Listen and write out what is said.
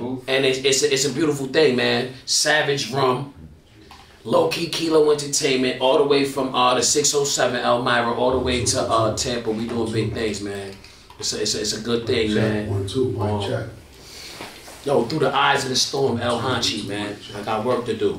and it's it's a, it's a beautiful thing, man. Savaje Rum, Low Key Kilo Entertainment, all the way from uh the 607 Elmira, all the way to uh Tampa. We doing big things, man. It's a, it's a, it's a good thing, Check, man. One two one Um, check. Yo, through the eyes of the storm, El Honcho, man. I got work to do.